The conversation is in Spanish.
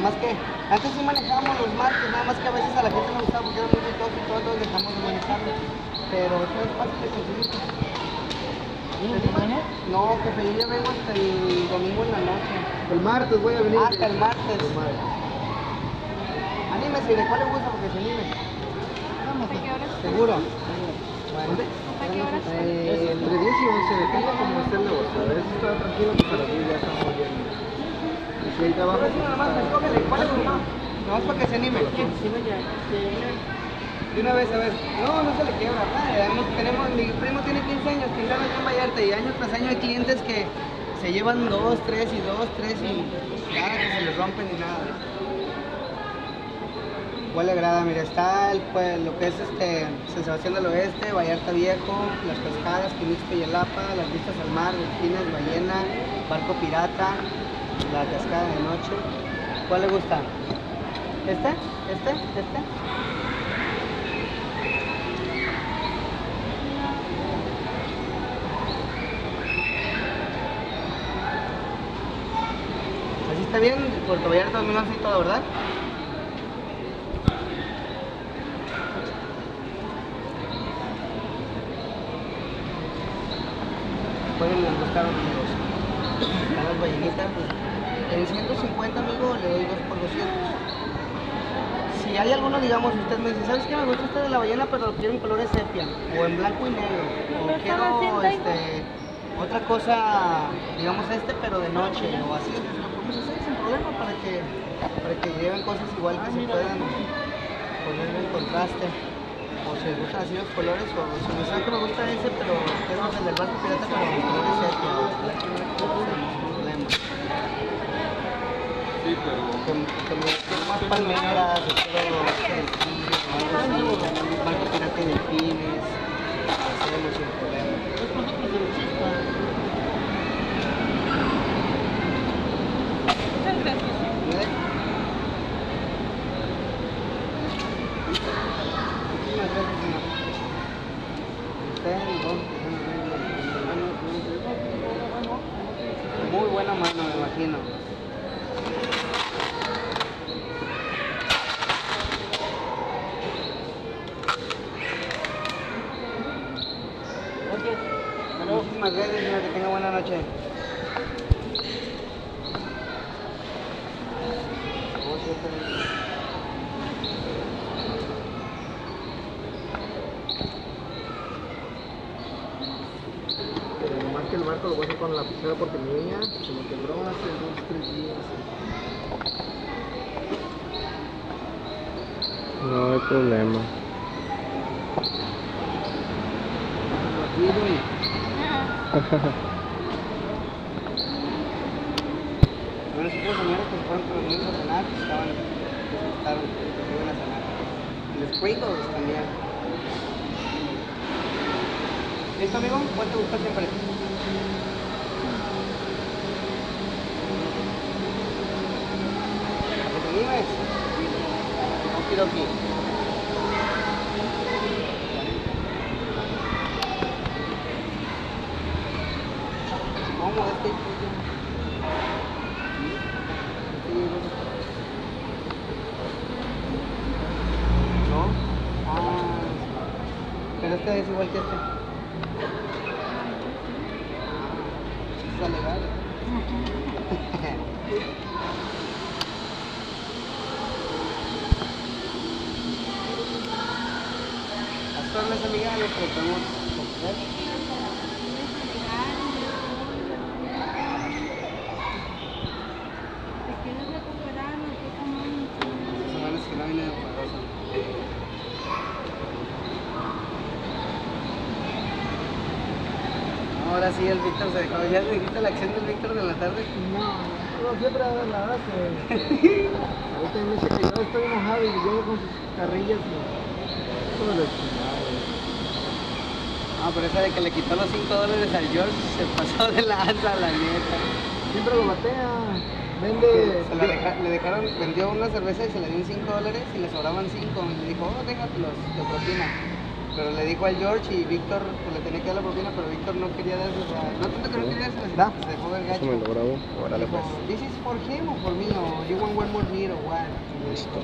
nada más que antes sí manejábamos los martes, nada más que a veces a la gente no le gustaba porque era muy ricoso y todos dejamos de manejarlo. Pero eso es fácil de conseguir. No, jefe, yo ya vengo hasta el domingo en la noche. El martes voy a venir. Hasta el martes. El martes. Anímese, ¿de cuál le gusta? Porque se anime. ¿Hasta qué horas? ¿Seguro? ¿Dónde? ¿Hasta qué horas? Eh, entre 10 y 11, depende cómo esté el negocio. A veces está tranquilo, pues a las 10 ya estamos bien. Y sí, pues nada más, escógele, ¿cuál gustó? Nada más para que se anime. De una vez, a ver. No, no se le quiebra, nada. Tenemos, mi primo tiene 15 años, 15 años en Vallarta y año tras año hay clientes que se llevan dos, tres y dos, tres y nada que se les rompen ni nada. ¿Cuál le agrada? Mira, está el, pues, lo que es este, San Sebastián del Oeste, Vallarta Viejo, las cascadas, Quimixco y Elapa, las vistas al mar, delfines, ballena, barco pirata, la cascada de noche. ¿Cuál le gusta? ¿Este? ¿Este? ¿Este? Así está bien, Puerto Vallarta 2011 y todo, ¿verdad? Pueden buscar negocio. Están las ballenitas, pues, en 150, amigo, le doy 2 por 200. Si hay alguno, digamos, usted me dice, ¿sabes qué? Me gusta este de la ballena, pero lo quiero en colores sepia, o en blanco y negro, o Pero quiero, este, otra cosa, digamos este, pero de noche, o así, pues, lo podemos hacer sin problema para que, para que lleven cosas igual que se puedan poner en contraste. O si les gustan así los colores, o si me saben que me gusta ese, pero queremos el del barco pirata con los colores sepia, o blanco y negro. Sí, pero Con, más palmeras, o quiero delfines, o algo así, barco pirata y delfines, hacemos sin problema. Muy buena mano, me imagino. Muchísimas gracias, señor. Que tenga buena noche. Nomás que el barco lo voy a hacer con la lapicera porque mi niña se me quebró hace dos, tres días. No hay problema. Bueno, sí, los señores que fueron con cenar, pues, a. ¿Listo, amigo? ¿Cuál te gustó siempre? ¿Cómo es que ¿No? Ah, pero este es igual que este. Está legal. Las torres amigables que podemos comprar. ¿Te quieres recuperar o qué tomamos? Esas semanas que no viene de Poderosa. Ahora sí, el Víctor se dejó. ¿Ya le dijiste la acción del Víctor de la tarde? No, no, siempre la verdad que ahorita me dice que yo estoy enojado y llego con sus carrillas y. Ah, pero esa de que le quitó los 5 dólares al George se pasó de lanza, la neta. Siempre lo batea, vende. Se la deja- le dejaron, vendió una cerveza y se le dieron 5 dólares y le sobraban 5. Y le dijo, oh, déjatelos de propina. Pero le dijo al George y Víctor pues, le tenía que dar la propina, pero Víctor no quería darse, o sea, no tanto que no quería darse, Da. se dejó Eso gacho. me lo grabo. Órale pues. this is for him for me, o you want one more beer or what. Listo.